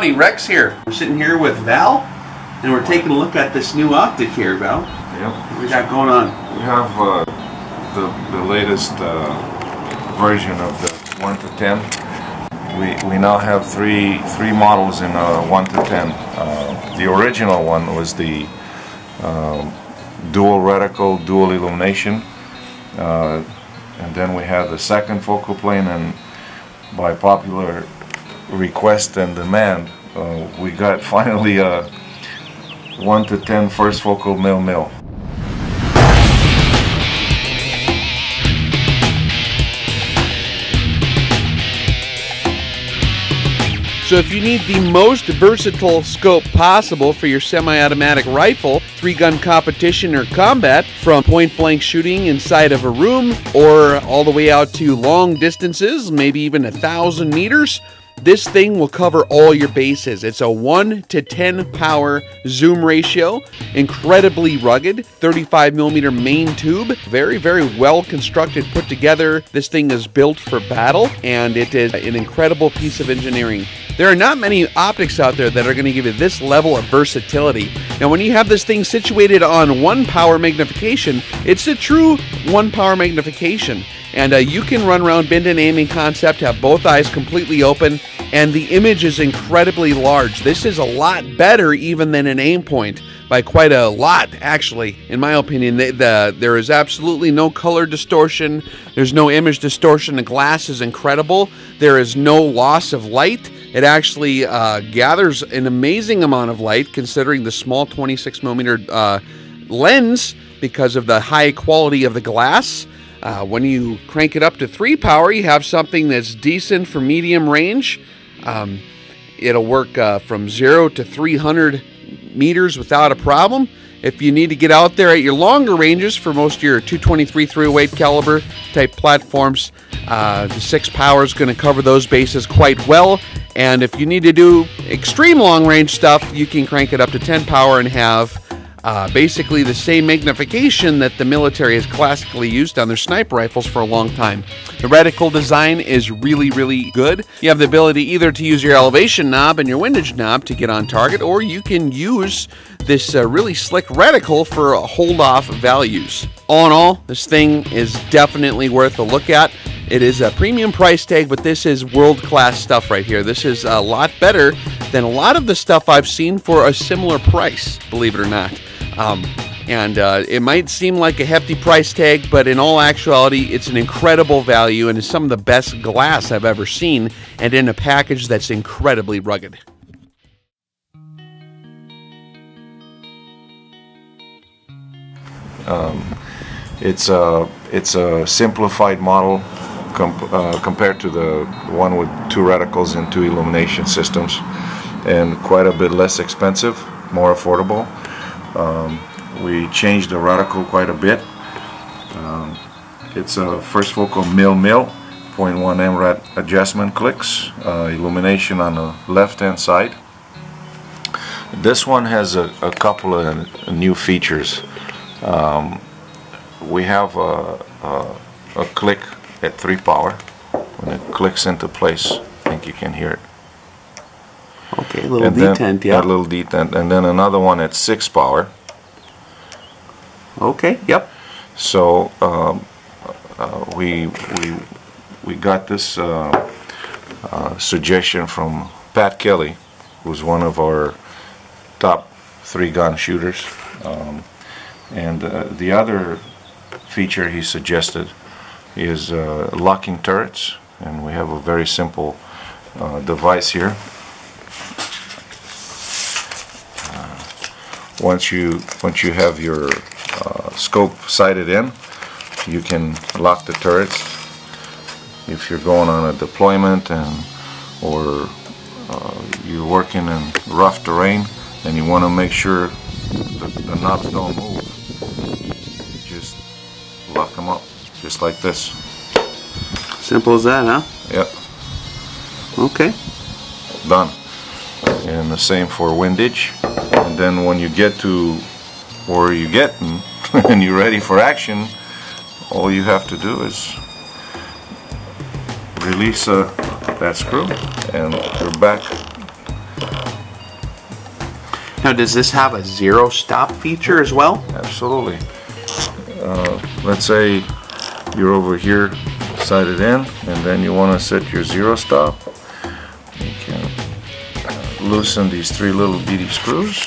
Howdy, Rex here. We're sitting here with Val, and we're taking a look at this new optic here, Val. Yep. What we got going on? We have uh, the, the latest uh, version of the 1 to 10. We, we now have three three models in uh, 1 to 10. Uh, the original one was the um, dual reticle, dual illumination. Uh, and then we have the second focal plane and by popular request and demand, uh, we got finally a 1 to 10 first focal mil mil. So if you need the most versatile scope possible for your semi-automatic rifle, three-gun competition or combat, from point-blank shooting inside of a room or all the way out to long distances, maybe even a thousand meters, this thing will cover all your bases. It's a 1 to 10 power zoom ratio, incredibly rugged, 35 millimeter main tube, very, very well constructed, put together. This thing is built for battle, and it is an incredible piece of engineering. There are not many optics out there that are going to give you this level of versatility. Now, when you have this thing situated on one power magnification, it's a true one power magnification. And uh, you can run around Bindon aiming concept, have both eyes completely open, and the image is incredibly large. This is a lot better even than an Aimpoint by quite a lot, actually. In my opinion, the, the, there is absolutely no color distortion. There's no image distortion. The glass is incredible. There is no loss of light. It actually uh, gathers an amazing amount of light considering the small 26 millimeter uh, lens because of the high quality of the glass. Uh, when you crank it up to 3 power, you have something that's decent for medium range. Um, it'll work uh, from 0 to 300 meters without a problem. If you need to get out there at your longer ranges for most of your 223 308 caliber type platforms, uh, the 6 power is going to cover those bases quite well. And if you need to do extreme long range stuff, you can crank it up to 10 power and have uh, basically the same magnification that the military has classically used on their sniper rifles for a long time. The reticle design is really, really good. You have the ability either to use your elevation knob and your windage knob to get on target, or you can use this uh, really slick reticle for hold off values. All in all, this thing is definitely worth a look at. It is a premium price tag, but this is world class stuff right here. This is a lot better than a lot of the stuff I've seen for a similar price, believe it or not. Um, and uh, it might seem like a hefty price tag, but in all actuality, it's an incredible value and is some of the best glass I've ever seen, and in a package that's incredibly rugged. Um, it's a it's a simplified model uh, compared to the one with two reticles and two illumination systems, and quite a bit less expensive, more affordable. Um, we changed the reticle quite a bit. Um, it's a first focal mil mil 0.1 MRAD adjustment clicks, uh, illumination on the left hand side. This one has a, a couple of new features. Um, we have a, a, a, click at 3 power. When it clicks into place, I think you can hear it. Okay, a little and detent, then, yeah. A little detent, and then another one at 6 power. Okay, yep. So um, uh, we, we, we got this uh, uh, suggestion from Pat Kelly, who's one of our top three gun shooters. Um, and uh, the other feature he suggested is uh, locking turrets and we have a very simple uh, device here. Once you once you have your uh, scope sighted in you can lock the turrets. If you're going on a deployment and or uh, you're working in rough terrain and you want to make sure the knobs don't move. Just lock them up just like this. Simple as that huh? Yep. Okay. Done. And the same for windage then when you get to where you get and you're ready for action all you have to do is release uh, that screw and you're back Now, does this have a zero stop feature as well? Absolutely. Uh, let's say you're over here, side it in, and then you want to set your zero stop. You can uh, loosen these three little beady screws.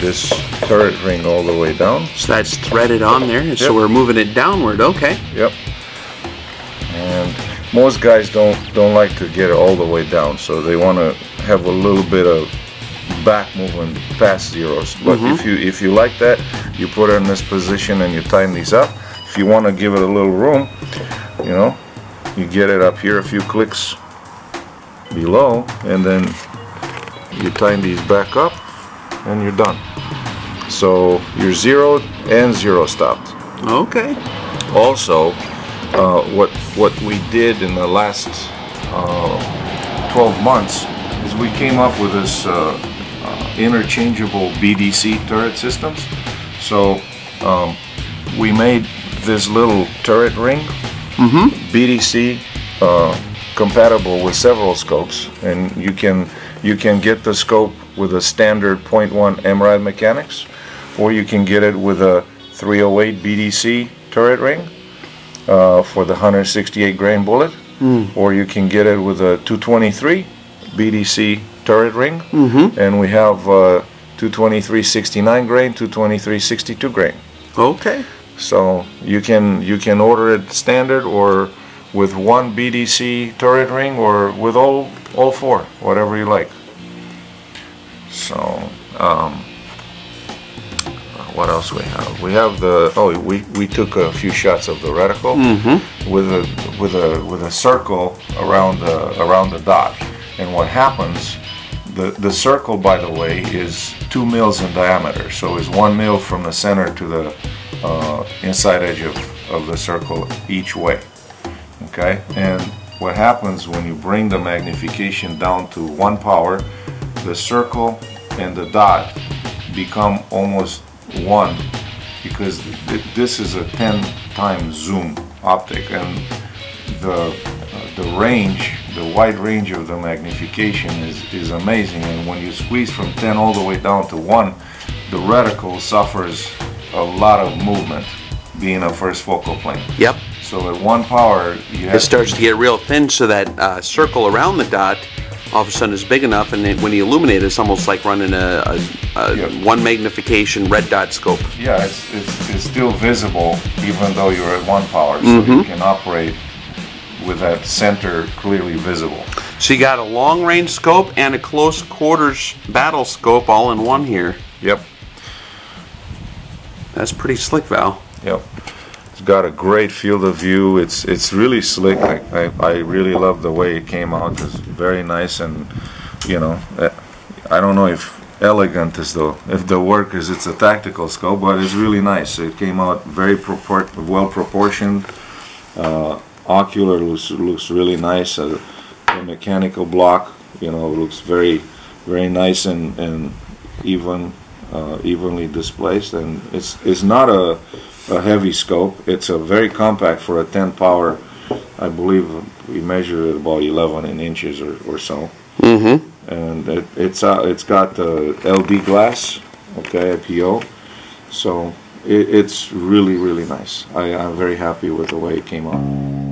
This turret ring all the way down. So that's threaded on there, and so we're moving it downward. Okay. Yep. And most guys don't don't like to get it all the way down, so they want to have a little bit of back movement past zeros. But mm-hmm. if you if you like that, you put it in this position and you tighten these up. If you want to give it a little room, you know, you get it up here a few clicks below, and then you tighten these back up, and you're done. So you're zeroed and zero stopped. Okay. Also, uh, what what we did in the last uh, 12 months is we came up with this uh, uh, interchangeable BDC turret systems. So um, we made this little turret ring BDC uh, compatible with several scopes, and you can you can get the scope with a standard 0.1 MRAD mechanics, or you can get it with a 308 BDC turret ring uh, for the 168 grain bullet, or you can get it with a 223 BDC turret ring, and we have uh, 223 69 grain, 223 62 grain. Okay. So you can you can order it standard or with one BDC turret ring or with all all four, whatever you like. So um, what else we have? We have the oh we, we took a few shots of the reticle with a with a with a circle around the around the dot. And what happens? The the circle, by the way, is two mils in diameter. So is one mil from the center to the uh, inside edge of, of the circle each way. Okay, and what happens when you bring the magnification down to one power, the circle and the dot become almost one because th- this is a 10 times zoom optic and the uh, the range the wide range of the magnification is is amazing and when you squeeze from 10 all the way down to 1 the reticle suffers a lot of movement being a first focal plane Yep. so at one power you It starts to get real thin, so that uh, circle around the dot all of a sudden is big enough, and then when you illuminate, it, it's almost like running a, a, a Yeah. one magnification red dot scope. yeah it's, it's, it's still visible even though you're at one power so you mm-hmm. can operate with that center clearly visible So you got a long range scope and a close quarters battle scope all in one here. yep That's pretty slick, Val. Yep. It's got a great field of view. It's it's really slick. I, I, I really love the way it came out. It's very nice and you know eh, I don't know if elegant is the if the work is it's a tactical scope, but it's really nice. It came out very propor- well proportioned. Uh, ocular looks looks really nice. Uh, the mechanical block, you know, looks very very nice and and even uh, evenly displaced. And it's it's not a a heavy scope. It's a very compact for a 10 power. I believe we measured it about 11 in inches or, or so. Mm-hmm. And it, it's uh, it's got the LD glass, okay, IPO. So it, it's really really nice. I, I'm very happy with the way it came out.